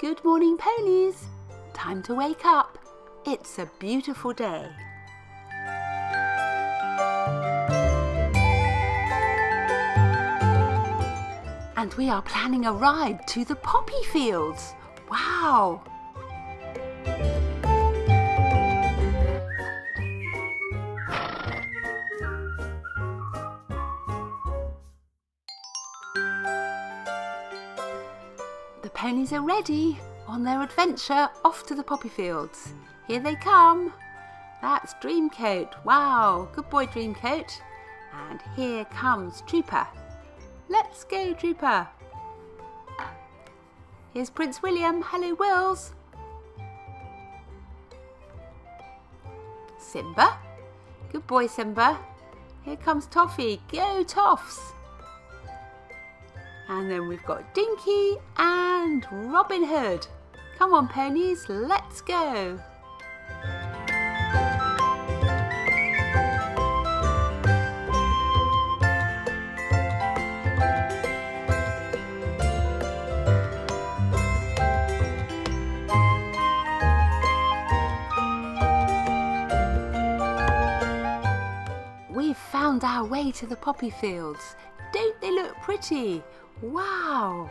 Good morning, ponies. Time to wake up. It's a beautiful day. And we are planning a ride to the poppy fields. Wow! The ponies are ready on their adventure off to the poppy fields. Here they come. That's Dreamcoat. Wow, good boy, Dreamcoat. And here comes Trooper. Let's go, Trooper. Here's Prince William. Hello, Wills. Simba. Good boy, Simba. Here comes Toffee. Go, Toffs. And then we've got Dinky and Robin Hood. Come on, ponies, let's go. We've found our way to the poppy fields. Don't they look pretty? Wow!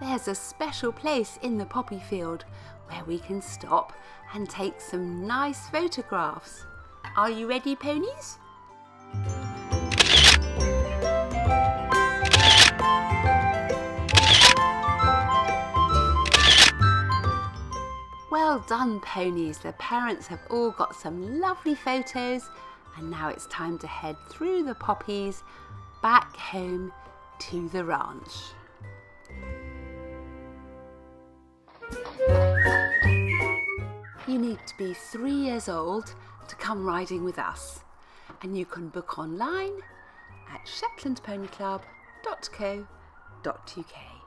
There's a special place in the poppy field where we can stop and take some nice photographs. Are you ready, ponies? Well done, ponies. The parents have all got some lovely photos, and now it's time to head through the poppies back home to the ranch. You need to be three years old to come riding with us, and you can book online at shetlandponyclub.co.uk.